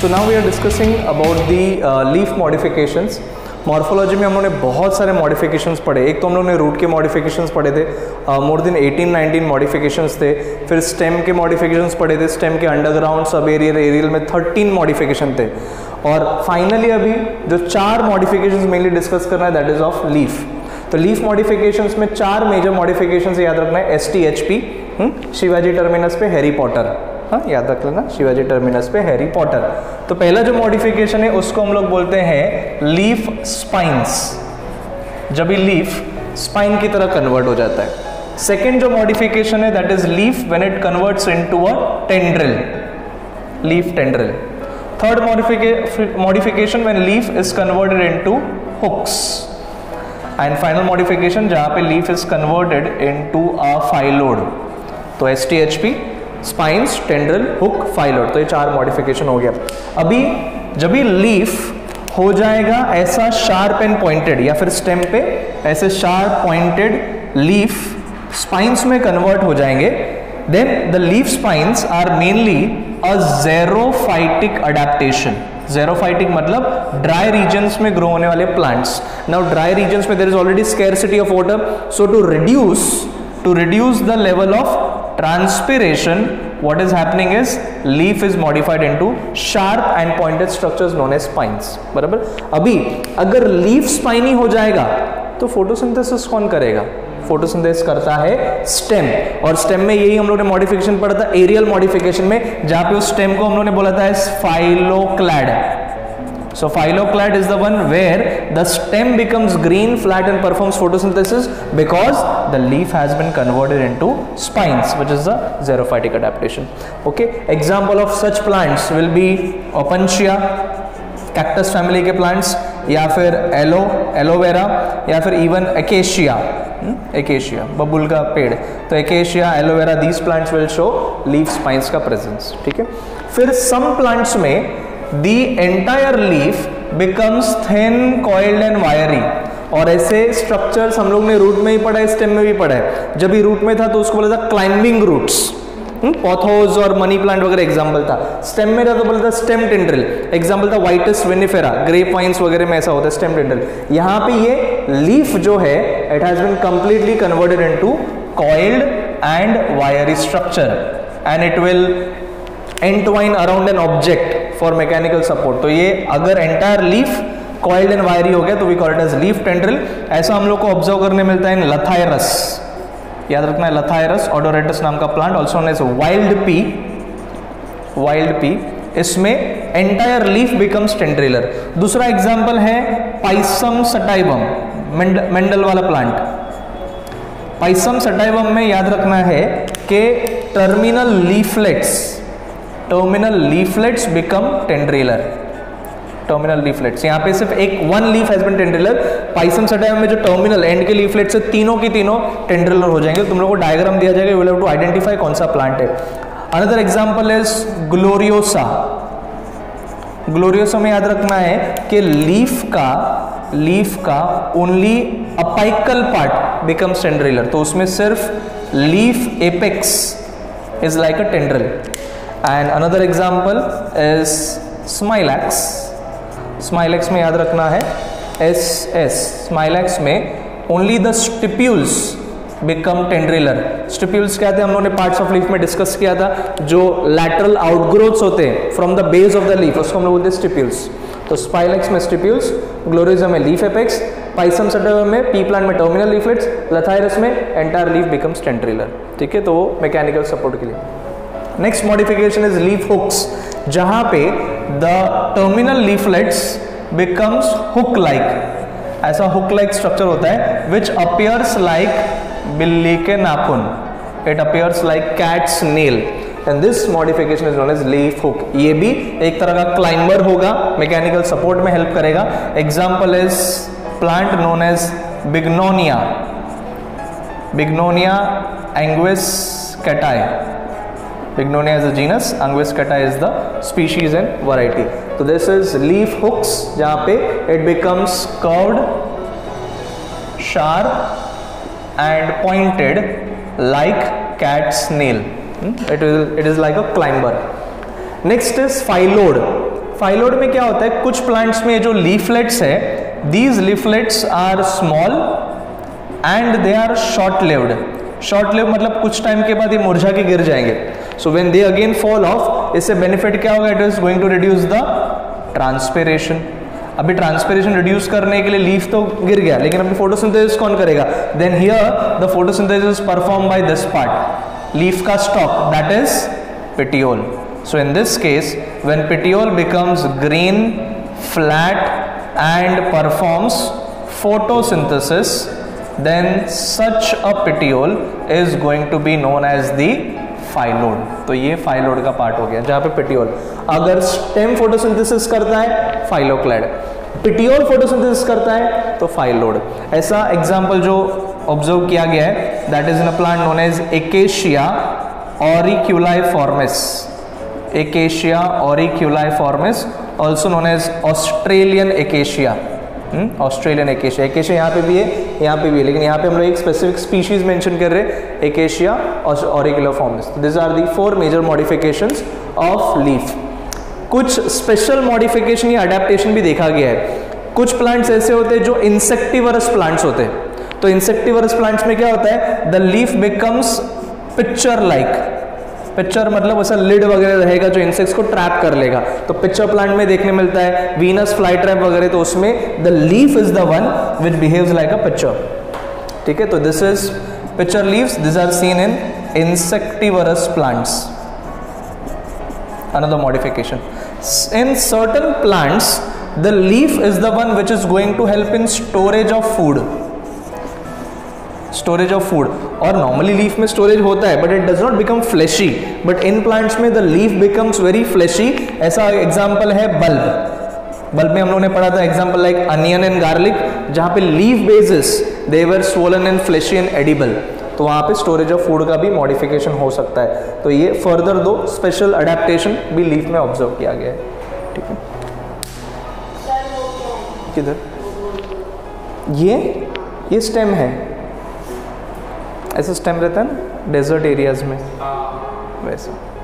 So now we are discussing about the leaf modifications. Morphology में हम लोगों ने बहुत सारे मॉडिफिकेशंस पढ़े। एक तो हम लोग ने रूट के मॉडिफिकेशंस पढ़े थे मोर देन 18 19 मॉडिफिकेशंस थे। फिर स्टेम के मॉडिफिकेशंस पढ़े थे स्टेम के अंडरग्राउंड सब एरियल एरियल में 13 मॉडिफिकेशन थे। और फाइनली अभी जो चार मॉडिफिकेशंस मेनली डिस्कस करना है दैट इज़ ऑफ़ लीफ तो लीफ मॉडिफिकेशंस में चार मेजर मॉडिफिकेशंस याद रखना है S T H P Shivaji Terminus पे हैरी पॉटर हाँ याद रख लेना, शिवाजी टर्मिनस पे हैरी पॉटर तो पहला जो मॉडिफिकेशन है, उसको हम लोग बोलते हैं लीफ स्पाइंस जब भी लीफ स्पाइन की तरह कन्वर्ट हो जाता है। सेकेंड जो मॉडिफिकेशन है that is leaf when it converts into a tendril leaf tendril third modification when leaf is converted into hooks and final modification जहाँ पे leaf is converted into a phyllode तो S T H P spines tendril hook phyllode तो ये चार modification हो गया। अभी जब भी लीफ हो जाएगा ऐसा शार्प एंड पॉइंटेड या फिर स्टेम पे ऐसे शार्प पॉइंटेड लीफ स्पाइंस में कन्वर्ट हो जाएँगे then the leaf spines are mainly a xerophytic adaptation xerophytic मतलब ड्राई रीजन्स में ग्रो होने वाले प्लांट्स नाउ ड्राई रीजन्स में there is already scarcity of water so to reduce to reduce the level of transpiration what is happening is leaf is modified into sharp and pointed structures known as spines बराबर अभी अगर leaf spiny हो जाएगा तो photosynthesis कौन करेगा photosynthesis करता है स्टेम और स्टेम में यही हम लोग ने मॉडिफिकेशन पढ़ा था एरियल मॉडिफिकेशन में जहाँ पे उस स्टेम को हम लोग ने बोला था phylloclade So phylloclad is the one where the stem becomes green, flat and performs photosynthesis because the leaf has been converted into spines which is the xerophytic adaptation. Okay, example of such plants will be opuntia, cactus family के plants या फिर yellow aloe vera या फिर even acacia acacia बबुल का पेड़ तो acacia aloe vera these plants will show leaf spines का presence ठीक है फिर सम प्लांट्स में the entire leaf becomes thin, coiled and wiry. और ऐसे स्ट्रक्चर्स हम लोग ने रूट में ही पढ़ा है स्टेम में भी पढ़ा है। जब भी रूट में था तो उसको बोला था क्लाइंबिंग रूट्स पॉथोज और मनी प्लांट वगैरह एग्ज़ाम्पल था। स्टेम में था तो बोला था स्टेम टेंड्रिल एग्ज़ाम्पल था वाइटस वेनिफेरा ग्रेप वाइन्स वगैरह में ऐसा होता है स्टेम टेंड्रिल यहाँ पे ये लीफ जो है it has been completely converted into coiled and wiry structure and it will entwine around an object for mechanical support तो ये अगर एंटायर लीफ कॉइल्ड एंड वायरी हो गया तो we call it as leaf tendril ऐसा हम लोग को ऑब्ज़र्व करने मिलता है इन लथायरस। याद रखना है, लथायरस ऑडोरेटस नाम का plant also known wild pea wild pea इसमें एंटायर लीफ बिकम्स टेंड्रिलर दूसरा एग्ज़ाम्पल है पाइसम सटाइबम मेंडल वाला प्लांट पाइसम सटाइबम में याद रखना है कि terminal leaflets terminal leaflets become tendrillar terminal leaflets यहाँ पे सिर्फ़ एक one leaf has been Pisum sativum में जो टर्मिनल एंड के लीफलेट्स है तीनों की तीनों टेंड्रिलर हो जाएँगे। तुम लोग को डायग्राम दिया जाएगा you will have to identify कौन सा प्लांट है। Another example is Gloriosa Gloriosa में याद रखना है कि लीफ का लीफ का only apical part becomes tendrillar तो उसमें सिर्फ़ leaf apex is like a tendril and another example is Smilax Smilax में याद रखना है। एस एस स्माइलैक्स में only the stipules become tendrillar stipules क्या थे? हम लोगों ने पार्ट्स ऑफ़ लीफ में डिस्कस किया था, जो लैटरल आउटग्रोथ्स होते हैं from the base of the leaf उसको हम लोग बोलते हैं स्टिप्यूल्स तो स्पाइलेक्स में स्टिप्यूल्स ग्लोरिजम में लीफ एपेक्स पाइसम सटम में पी प्लांट में टर्मिनल लीफलेट्स लथाइरस में एंटायर लीफ बिकम्स टेंड्रिलर ठीक है? तो वो मैकेनिकल सपोर्ट के लिए। Next modification is leaf hooks जहाँ पे the terminal leaflets becomes hook like ऐसा हुक लाइक स्ट्रक्चर होता है विच अपियर्स लाइक बिल्ली के नाखून. It appears like cat's nail and this modification is known as leaf hook ये भी एक तरह का क्लाइंबर होगा मैकेनिकल सपोर्ट में हेल्प करेगा. Example is plant known as Bignonia Bignonia unguis cati Bignonia is a genus, Anguiscata is the species and variety. So this is leaf hooks जहाँ पे it becomes curved, sharp and pointed like cat's nail. Hmm? It is it is like a climber. Next is phylode. Phyllode में क्या होता है कुछ plants में जो leaflets है leaflets are small and they are short lived short live मतलब कुछ टाइम के बाद ये मुरझा के गिर जाएँगे so when they again fall off इससे बेनिफिट क्या होगा? It is going to reduce the transpiration अभी ट्रांसपेरेशन रिड्यूस करने के लिए लीफ तो गिर गया, लेकिन अभी फोटोसिंथेसिस कौन करेगा? Then here the photosynthesis perform by this part leaf का stalk that is petiole. So in this case, when petiole becomes green, flat, and performs photosynthesis, then such a petiole is going to be known as the phyllode तो ये phyllode का part हो गया, जहाँ पे petiole अगर stem photosynthesis करता है फाइलोक्लेड पिटियोल फोटोसिंथेसिस करता है तो फाइलोड ऐसा एग्जांपल जो ऑब्ज़र्व किया गया है that is in a plant known as acacia auriculae acacia auriculae also known as Australian acacia Australian acacia acacia यहाँ पे भी है यहाँ पे भी है। लेकिन यहाँ पे हम लोग एक स्पेसिफिक स्पीशीज मेंशन कर रहे हैं acacia auriculiformis this are the four major modifications of leaf कुछ स्पेशल मॉडिफिकेशन या अडेप्टेशन भी देखा गया है। कुछ प्लांट्स ऐसे होते हैं जो इंसेक्टिवरस प्लांट्स होते हैं। तो इंसेक्टिवरस प्लांट्स में क्या होता है? The leaf becomes pitcher like pitcher मतलब ऐसा लिड वगैरह रहेगा जो इंसेक्ट्स को ट्रैप कर लेगा। तो पिक्चर प्लांट में देखने मिलता है वीनस फ्लाई ट्रैप वगैरह तो उसमें the leaf is the one which behaves like a pitcher ठीक है तो this is pitcher leaves this are seen in insectivorous plants another modification. In certain plants, the leaf is the one which is going to help in storage of food storage of food और normally leaf में storage होता है but it does not become fleshy but in plants में the leaf becomes very fleshy ऐसा example है bulb bulb में हम लोगों ने पढ़ा था example like onion and garlic जहाँ पे leaf bases they were swollen and fleshy and edible तो वहाँ पे स्टोरेज ऑफ़ फ़ूड का भी मॉडिफिकेशन हो सकता है। तो ये फर्दर दो स्पेशल अडेप्टेशन भी लीफ में ऑब्ज़र्व किया गया है। ठीक है? किधर? ये? ये स्टेम है। ऐसा स्टेम रहता है ना डेजर्ट एरियाज़ में। वैसा।